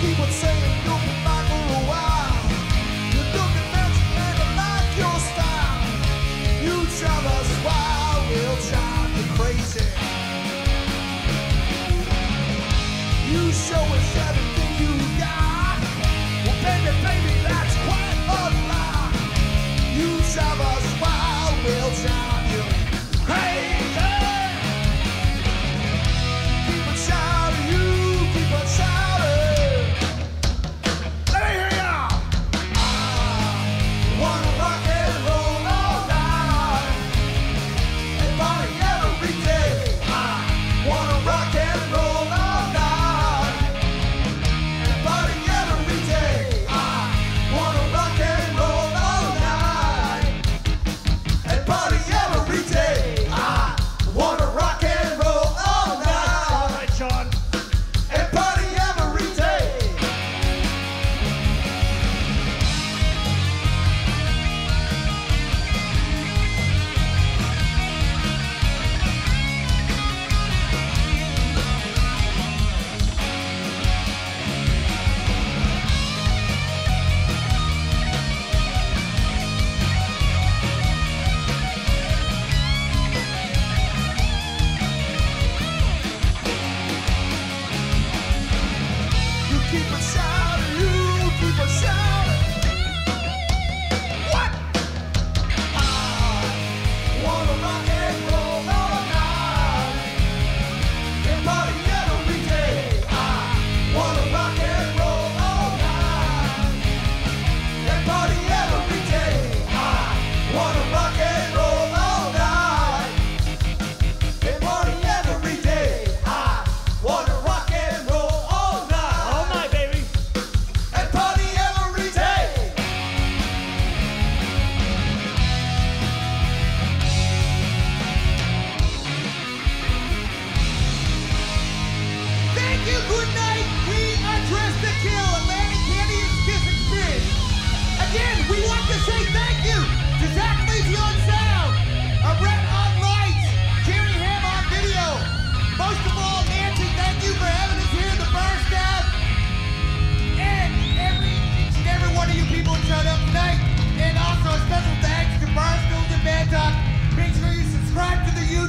keep on saying you'll be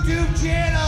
YouTube channel.